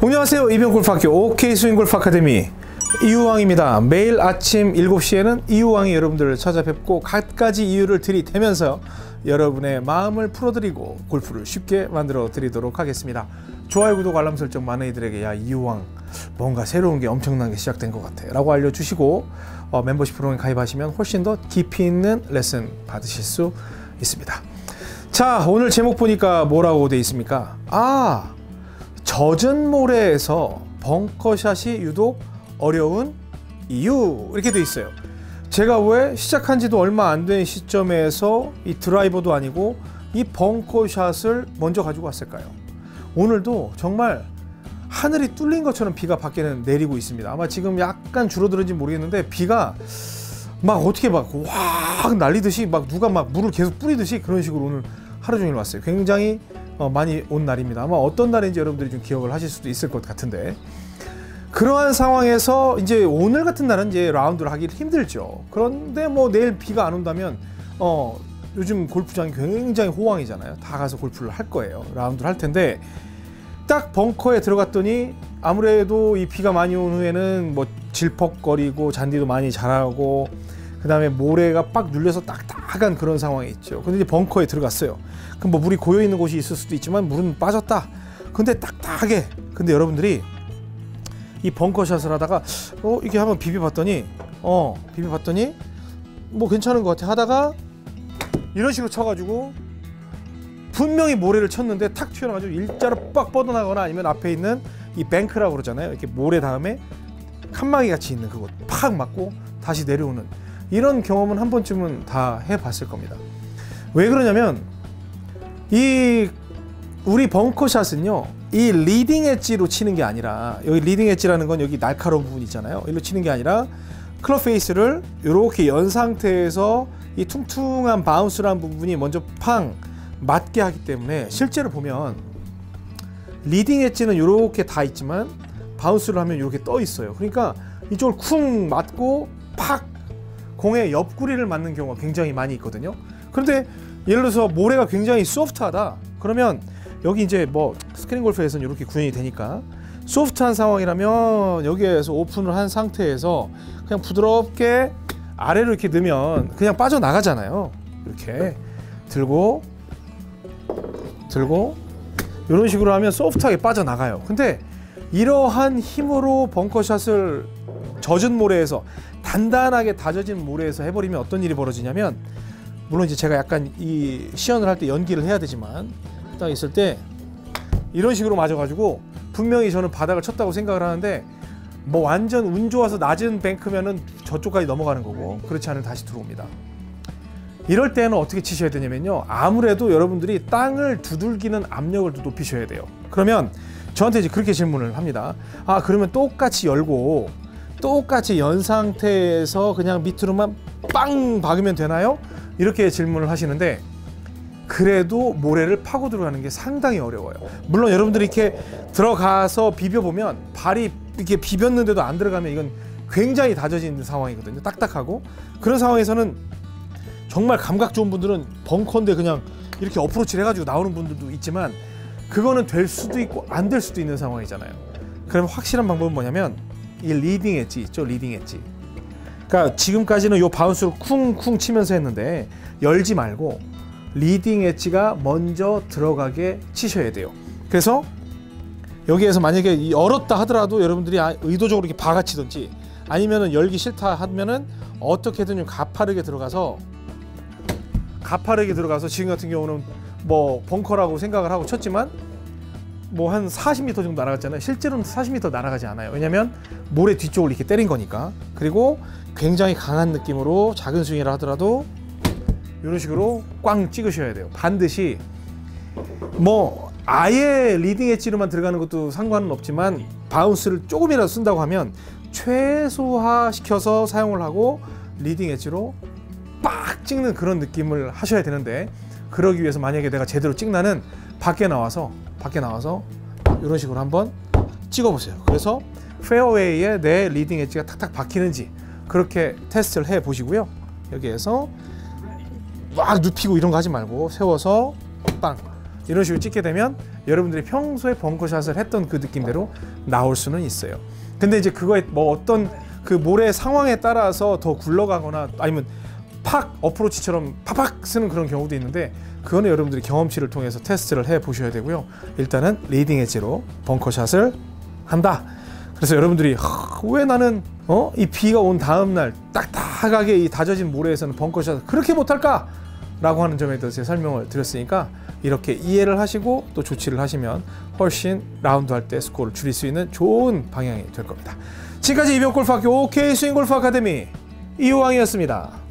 안녕하세요. 이병골프학교 OK스윙골프 아카데미 이유왕입니다. 매일 아침 7시에는 이유왕이 여러분들을 찾아뵙고 갖가지 이유를 들이대면서 여러분의 마음을 풀어드리고 골프를 쉽게 만들어 드리도록 하겠습니다. 좋아요 구독 알람 설정 많은 이들에게 야 이유왕 뭔가 새로운 게 엄청난 게 시작된 것 같아 라고 알려주시고 어, 멤버십 프로그램 가입하시면 훨씬 더 깊이 있는 레슨 받으실 수 있습니다. 자 오늘 제목 보니까 뭐라고 돼 있습니까? 아 젖은 모래에서 벙커샷이 유독 어려운 이유 이렇게 돼 있어요. 제가 왜 시작한 지도 얼마 안 된 시점에서 이 드라이버도 아니고 이 벙커샷을 먼저 가지고 왔을까요? 오늘도 정말 하늘이 뚫린 것처럼 비가 밖에는 내리고 있습니다. 아마 지금 약간 줄어들은지 모르겠는데 비가 막 어떻게 막 확 날리듯이 막 누가 막 물을 계속 뿌리듯이 그런 식으로 오늘 하루 종일 왔어요. 굉장히 어, 많이 온 날입니다. 아마 어떤 날인지 여러분들이 좀 기억을 하실 수도 있을 것 같은데 그러한 상황에서 이제 오늘 같은 날은 이제 라운드를 하기 힘들죠. 그런데 뭐 내일 비가 안 온다면 어 요즘 골프장이 굉장히 호황이잖아요. 다 가서 골프를 할 거예요. 라운드를 할 텐데 딱 벙커에 들어갔더니 아무래도 이 비가 많이 온 후에는 뭐 질퍽거리고 잔디도 많이 자라고 그 다음에 모래가 빡 눌려서 딱딱한 그런 상황이 있죠. 근데 이제 벙커에 들어갔어요. 그럼 뭐 물이 고여 있는 곳이 있을 수도 있지만 물은 빠졌다. 근데 딱딱하게. 근데 여러분들이 이 벙커샷을 하다가 어 이게 한번 비벼봤더니 어 비벼봤더니 뭐 괜찮은 것 같아 하다가 이런 식으로 쳐가지고 분명히 모래를 쳤는데 탁 튀어나가지고 일자로 빡 뻗어나거나 아니면 앞에 있는 이 벙커라고 그러잖아요 이렇게 모래 다음에 칸막이 같이 있는 그곳 팍 맞고 다시 내려오는 이런 경험은 한 번쯤은 다 해봤을 겁니다. 왜 그러냐면 이 우리 벙커샷은요 이 leading edge로 치는 게 아니라 여기 leading edge라는 건 여기 날카로운 부분 있잖아요. 이로 치는 게 아니라 클럽 페이스를 이렇게 연 상태에서 이 퉁퉁한 바운스라는 부분이 먼저 팡 맞게 하기 때문에 실제로 보면 leading edge는 이렇게 다 있지만 바운스를 하면 이렇게 떠 있어요. 그러니까 이쪽을 쿵 맞고 팍 공의 옆구리를 맞는 경우가 굉장히 많이 있거든요. 그런데 예를 들어서 모래가 굉장히 소프트하다. 그러면 여기 이제 뭐 스크린 골프에서는 이렇게 구현이 되니까 소프트한 상황이라면 여기에서 오픈을 한 상태에서 그냥 부드럽게 아래로 이렇게 넣으면 그냥 빠져나가잖아요. 이렇게 들고 들고 이런 식으로 하면 소프트하게 빠져나가요. 근데 이러한 힘으로 벙커샷을 젖은 모래에서 단단하게 다져진 모래에서 해버리면 어떤 일이 벌어지냐면 물론 이제 제가 약간 이 시연을 할 때 연기를 해야 되지만 딱 있을 때 이런 식으로 맞아가지고 분명히 저는 바닥을 쳤다고 생각을 하는데 뭐 완전 운 좋아서 낮은 뱅크면은 저쪽까지 넘어가는 거고 그렇지 않으면 다시 들어옵니다. 이럴 때는 어떻게 치셔야 되냐면요. 아무래도 여러분들이 땅을 두들기는 압력을 높이셔야 돼요. 그러면 저한테 이제 그렇게 질문을 합니다. 아 그러면 똑같이 열고 똑같이 연 상태에서 그냥 밑으로만 빵 박으면 되나요? 이렇게 질문을 하시는데 그래도 모래를 파고 들어가는 게 상당히 어려워요. 물론 여러분들이 이렇게 들어가서 비벼보면 발이 이렇게 비볐는데도 안 들어가면 이건 굉장히 다져진 상황이거든요. 딱딱하고 그런 상황에서는 정말 감각 좋은 분들은 벙커인데 그냥 이렇게 어프로치를 해가지고 나오는 분들도 있지만 그거는 될 수도 있고 안 될 수도 있는 상황이잖아요. 그러면 확실한 방법은 뭐냐면 이 leading edge 있죠, leading edge. 그러니까 지금까지는 요 바운스를 쿵쿵 치면서 했는데 열지 말고 leading edge가 먼저 들어가게 치셔야 돼요. 그래서 여기에서 만약에 열었다 하더라도 여러분들이 아, 의도적으로 이렇게 박아치든지 아니면은 열기 싫다 하면은 어떻게든 좀 가파르게 들어가서 가파르게 들어가서 지금 같은 경우는 뭐 벙커라고 생각을 하고 쳤지만 뭐 한 40m 정도 날아갔잖아요. 실제로는 40m 날아가지 않아요. 왜냐면 모래 뒤쪽을 이렇게 때린 거니까. 그리고 굉장히 강한 느낌으로 작은 스윙이라 하더라도 이런 식으로 꽝 찍으셔야 돼요. 반드시 뭐 아예 leading edge로만 들어가는 것도 상관은 없지만 바운스를 조금이라도 쓴다고 하면 최소화 시켜서 사용을 하고 leading edge로 빡 찍는 그런 느낌을 하셔야 되는데 그러기 위해서 만약에 내가 제대로 찍나는 밖에 나와서 밖에 나와서 이런 식으로 한번 찍어 보세요. 그래서 페어웨이에 내 leading edge가 탁탁 박히는지 그렇게 테스트를 해 보시고요. 여기에서 막 눕히고 이런 거 하지 말고 세워서 빵 이런 식으로 찍게 되면 여러분들이 평소에 벙커샷을 했던 그 느낌대로 나올 수는 있어요. 근데 이제 그거에 뭐 어떤 그 모래 상황에 따라서 더 굴러가거나 아니면 팍 어프로치처럼 팍팍 쓰는 그런 경우도 있는데 그거는 여러분들이 경험치를 통해서 테스트를 해 보셔야 되고요. 일단은 leading edge로 벙커샷을 한다. 그래서 여러분들이 하, 왜 나는 어? 이 비가 온 다음 날 딱딱하게 이 다져진 모래에서는 벙커샷을 그렇게 못할까? 라고 하는 점에 대해서 설명을 드렸으니까 이렇게 이해를 하시고 또 조치를 하시면 훨씬 라운드 할 때 스코어를 줄일 수 있는 좋은 방향이 될 겁니다. 지금까지 이병골프학교 OK 스윙골프 아카데미 이호왕이었습니다.